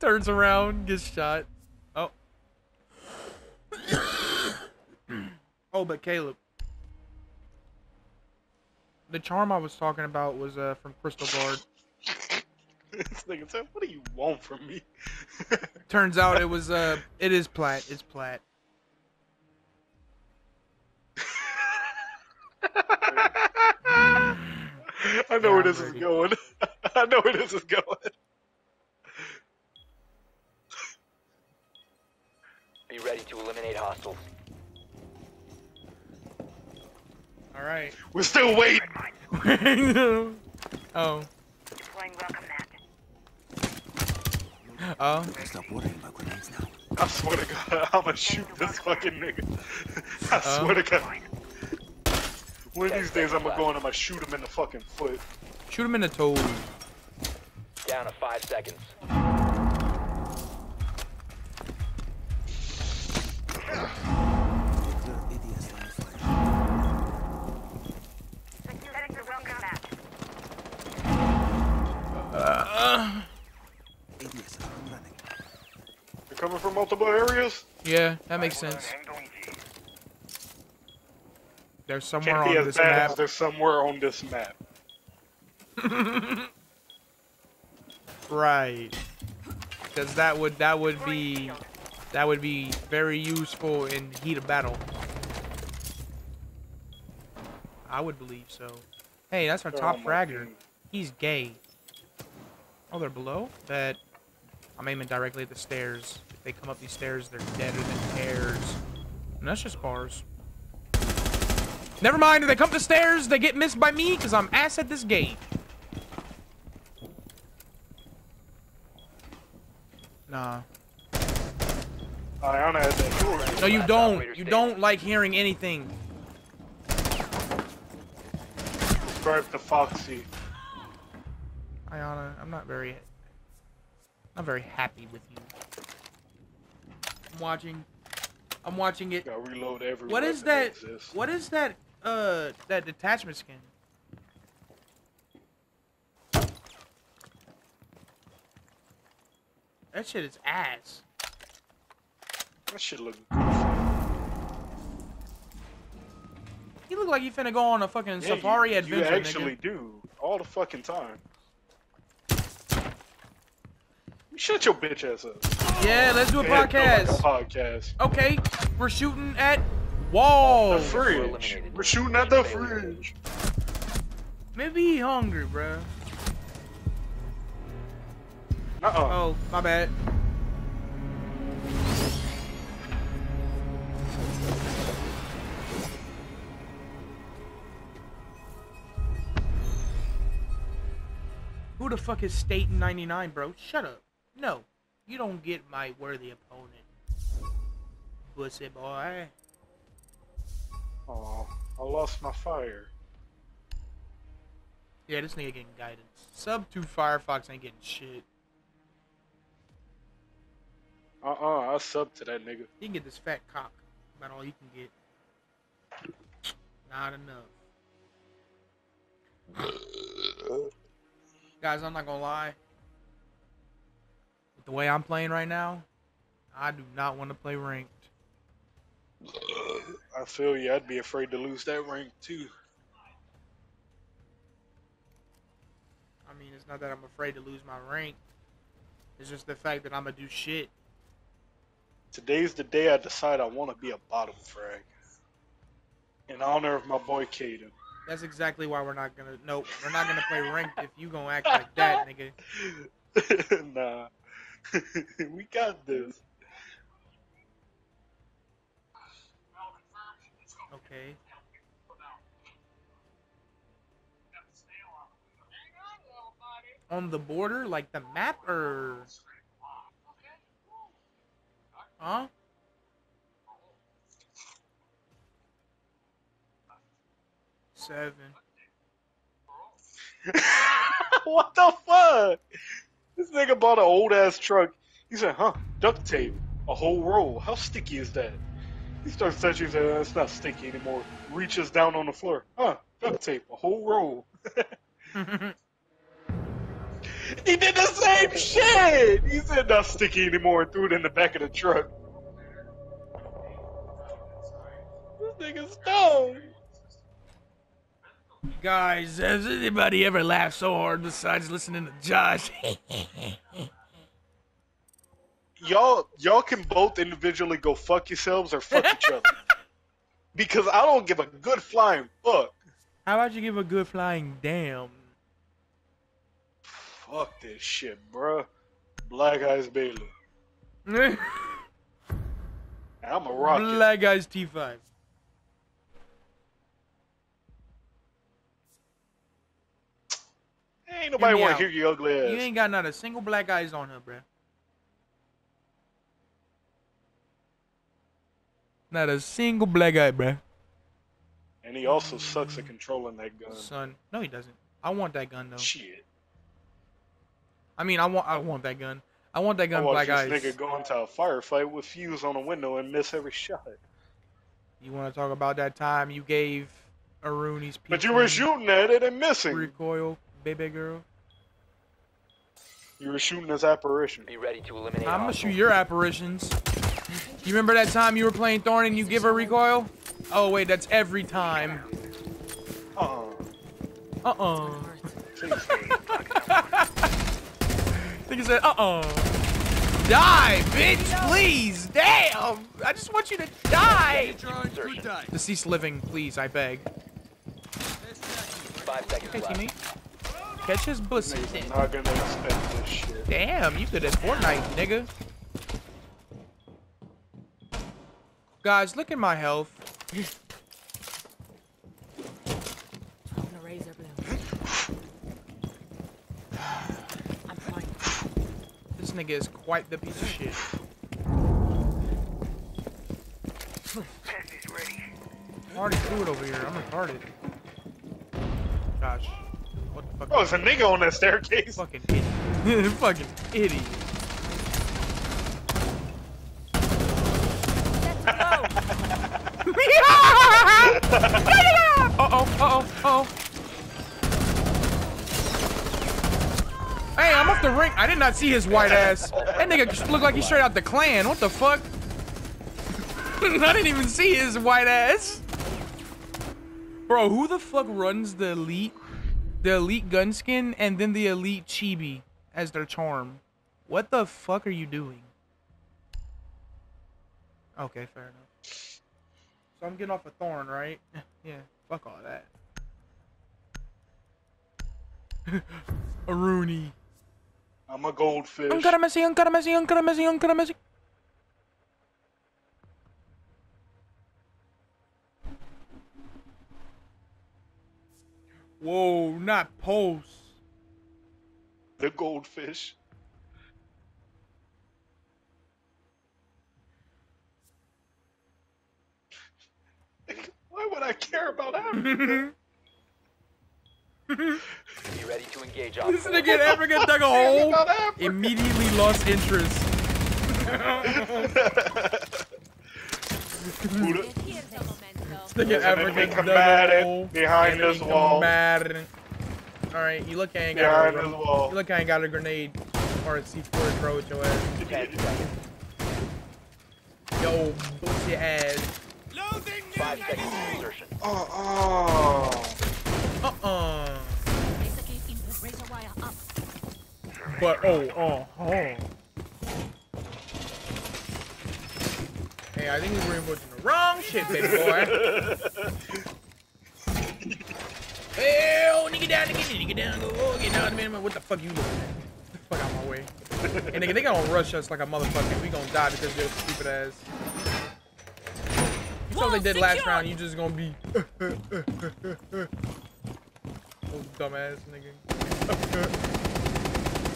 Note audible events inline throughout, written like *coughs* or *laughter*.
Turns around, gets shot. Oh. *coughs* oh, but Caleb. The charm I was talking about was uh, from Crystal Guard. this nigga said, "What do you want from me?" *laughs* Turns out it was uh, it is plat. It's plat. *laughs* *laughs* I know where this is going. I know where this is going. Be ready to eliminate hostiles. All right. We're still waiting. *laughs* oh. Deploying welcome. Oh. Stop worrying about grenades now. I swear to God, *laughs* I'ma shoot this fucking nigga. *laughs* I Uh-oh. swear to God. One of these days I'm gonna go in and I'm gonna shoot him in the fucking foot. Shoot him in the toe. Down to five seconds. Multiple areas? Yeah, that makes sense. There's somewhere Can't be on as this bad map. they're somewhere on this map. *laughs* Right. Because that would that would be that would be very useful in heat of battle. I would believe so. Hey, that's our oh top on my fragger. He's gay. Oh, they're below? That I'm aiming directly at the stairs. They come up these stairs, they're deader than hairs. And that's just bars. Never mind, if they come up the stairs, they get missed by me because I'm ass at this game. Nah. That door right No, you don't. You don't like hearing anything. Subscribe to Foxy. Ayana, I'm not very, not very happy with you. I'm watching, I'm watching it. Gotta reload every What is weapon that? What is that? Uh, that detachment skin. That shit is ass. That shit look He look like he finna go on a fucking Yeah, safari you, adventure, You actually nigga. do. All the fucking time. You Shut your bitch ass up. Yeah, let's do a Yeah, feel like a podcast. podcast. Okay, we're shooting at walls. The fridge. eliminated. We're shooting at the Failure. fridge. Maybe he hungry, bro. Uh-uh. Oh, my bad. Who the fuck is Staten 99, bro? Shut up. No, you don't get my worthy opponent. Pussy boy. Oh, I lost my fire. Yeah, this nigga getting guidance. Sub 2 Firefox ain't getting shit. Uh-uh, I sub to that nigga. You can get this fat cock. About all you can get. Not enough. *laughs* Guys, I'm not gonna lie. With the way I'm playing right now, I do not want to play ranked. I feel you. I'd be afraid to lose that rank too. I mean, it's not that I'm afraid to lose my rank. It's just the fact that I'm gonna do shit. Today's the day I decide I want to be a bottom frag. In honor of my boy Caden. That's exactly why we're not gonna. Nope, we're not gonna play ranked if you gonna act like that, *laughs* nigga. nah. *laughs* we got this. Okay. On the border, like the map, or huh? Seven. *laughs* what the fuck? This nigga bought an old ass truck. He said, huh, duct tape. A whole roll. How sticky is that? He starts touching, he said, "Uh, it's not sticky anymore. Reaches down on the floor. Huh, duct tape. A whole roll. *laughs* He did the same shit. He said not sticky anymore and threw it in the back of the truck. This nigga's stoned. Guys, has anybody ever laughed so hard besides listening to Josh? *laughs* Y'all, y'all can both individually go fuck yourselves or fuck each other. *laughs* Because I don't give a good flying fuck. How about you give a good flying damn? Fuck this shit, bruh. Black Eyes Bailey. *laughs* I'm a rocket. Black Eyes T5. Ain't nobody want to hear your ugly ass. You ain't got not a single black eyes on her, bruh. Not a single black eye, bruh. And he also sucks at controlling that gun. Son, no, he doesn't. I want that gun though. Shit. I mean, I want, I want that gun. I want that I gun, watched black this eyes. nigga go into a firefight with Fuze on a window and miss every shot. You want to talk about that time you gave Aruni's But you were shooting at it and missing. recoil, baby girl? You were shooting his apparition. Be ready to eliminate I'm gonna hostiles. shoot your apparitions. You remember that time you were playing Thorn and you give her recoil? Oh wait, that's every time. Uh-uh. Uh-uh. Please stay. Nigga said, uh-uh. Die, bitch, please. Damn. I just want you to die. Insertion. Deceased living, please, I beg. Five seconds Okay, left. Teammate. Catch his pussy. Niggas are not gonna expect this shit. Damn, you good at Fortnite, nigga. Guys, look at my health. On a razor blade. I'm fine. This nigga is quite the piece of shit. I already threw it over here. I'm retarded. Josh. What? Oh, there's a nigga on that staircase. Fucking idiot. *laughs* Fucking idiot. Uh-oh, uh-oh, uh-oh. Hey, I'm off the ring. I did not see his white ass. That nigga looked like he straight out the clan. What the fuck? *laughs* I didn't even see his white ass. Bro, who the fuck runs the elite, the elite gun skin and then the elite chibi as their charm? What the fuck are you doing? Okay, fair enough. So I'm getting off a thorn, right? Yeah, fuck all that. *laughs* Aruni. I'm a goldfish. Ankara Messi, Ankara Messi, Whoa, not pulse. The goldfish. *laughs* Why would I care about Africa? *laughs* Be ready to engage This nigga in Africa dug a *laughs* hole, immediately lost interest. Who the- Here's the momento. This nigga in There's an enemy Africa dug a hole. combatant behind this wall. combatant. Alright, you look I ain't Behind got this a, wall. you look I ain't got a grenade or a C4 to throw at your ass. Yo, bust your ass. Five seconds to insertion. Oh, oh. Uh-uh. Basically, in the razor wire up. But oh, oh, oh. Hey, I think we're reinforcing the wrong shit, baby boy. *laughs* Hell, nigga down, nigga, nigga down, go, oh, get down, man. What the fuck you looking at? Get the fuck out my way. And nigga, they gonna rush us like a motherfucker. We gonna die because of their stupid ass. You saw they did last round. You just gonna be. *laughs* oh, dumbass nigga. *laughs*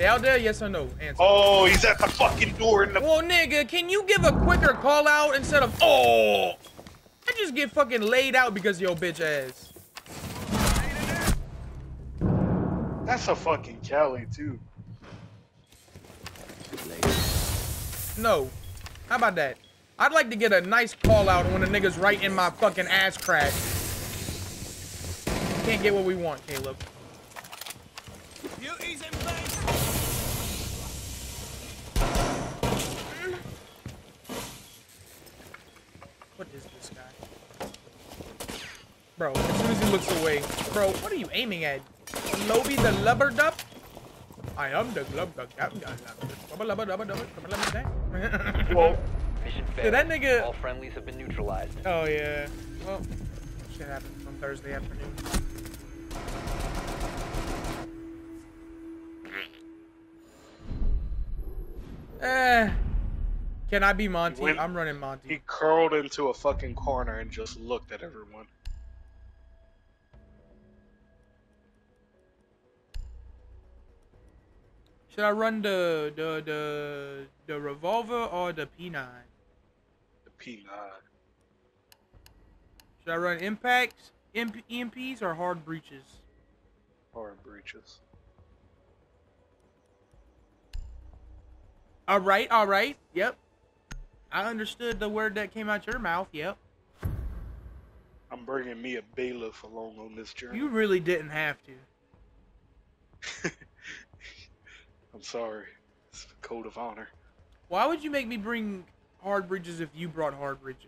they out there? Yes or no? Answer. Oh, he's at the fucking door in the. Well, nigga, can you give a quicker call out instead of oh? I just get fucking laid out because of your bitch ass. That's a fucking Cali too. No. How about that? I'd like to get a nice call out when a nigga's right in my fucking ass crack. Can't get what we want, Caleb. What is this guy? Bro, as soon as he looks away. Bro, what are you aiming at? Moby the lubber dub? I am the glub glub glub glub glub Whoa. Mission failed. Nigga... All friendlies have been neutralized. Oh, yeah. Well, shit happened on Thursday afternoon. Eh. Can I be Monty? When- I'm running Monty. he curled into a fucking corner and just looked at everyone. Should I run the the the the revolver or the P9? The P9. Should I run impacts, MP, EMPs, or hard breaches? Hard breaches. All right, all right. Yep. I understood the word that came out your mouth. Yep. I'm bringing me a bailiff along on this journey. You really didn't have to. *laughs* I'm sorry. It's the code of honor. Why would you make me bring hard breaches if you brought hard breaches?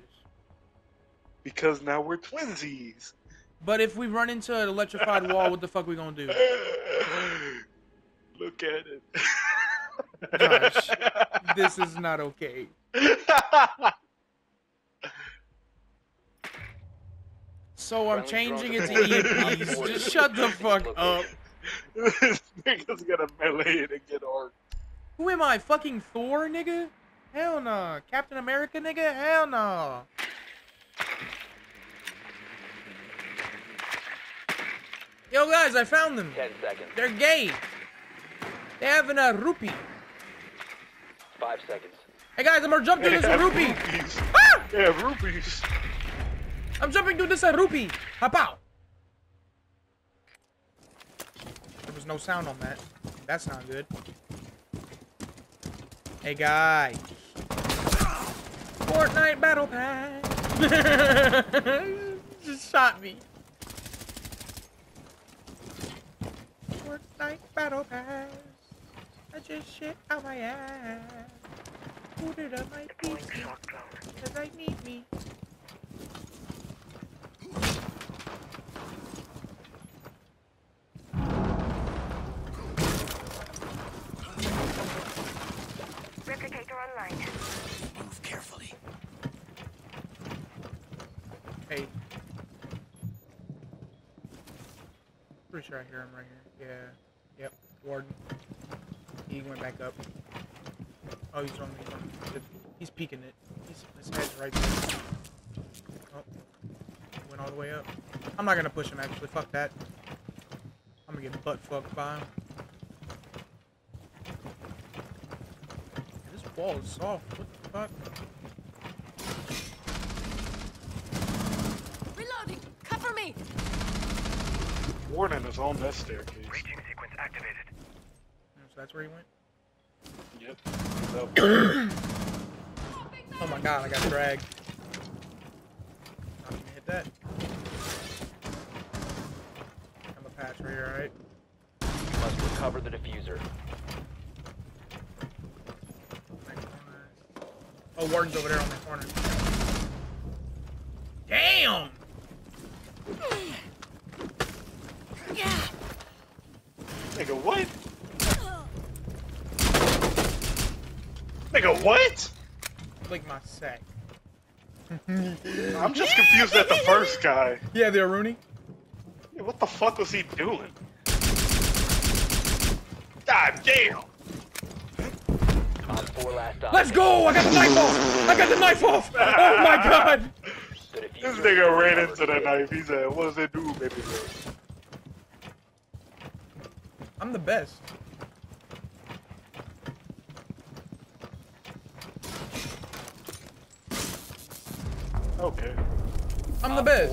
Because now we're twinsies. But if we run into an electrified wall, what the fuck we gonna do? *laughs* Look at it. Josh, *laughs* This is not okay. So I'm changing it to. EMPs. *laughs* Just shut the fuck up. *laughs* this nigga's gonna melee it and get arc. Who am I? Fucking Thor, nigga? Hell no. Captain America, nigga? Hell no. Yo, guys, I found them. Ten seconds. They're gay. They having a uh, rupee. Five seconds. Hey, guys, I'm gonna jump through this Yeah, rupee. rupees. Ah! Yeah, rupees. I'm jumping through this a rupee. Hapow. There was no sound on that. That's not good. Hey, guy. Fortnite Battle Pass. *laughs* Just shot me. Fortnite Battle Pass. I just shit out my ass. Booted up my Deploying PC. shock. Cause I need me. Replicator online. Move carefully. Hey. Pretty sure I hear him right here. Yeah. Yep. Warden. He went back up. Oh, he's on. He's on. He's peeking it. He's, his head's right there. Oh. Went all the way up. I'm not gonna push him actually. Fuck that. I'm gonna get butt fucked by him. This wall is soft. What the fuck? Reloading! Cover me! Warden is on that staircase. Reaching sequence activated. So that's where he went. Yep. He's. Oh my god, I got dragged. Not gonna hit that. I'm a patch right here, alright? You must recover the defuser. Oh, Warden's over there on the corner. Damn! Nigga, what? Nigga, what? Like my sack. I'm just confused at the first guy. Yeah, there, Aruni. Yeah, what the fuck was he doing? God damn! On four last op. Let's go! I got the knife off! I got the knife off! Oh my god! This defuser nigga ran into the knife. He said, "What does it do, baby girl?" I'm the best. Okay. I'm the best.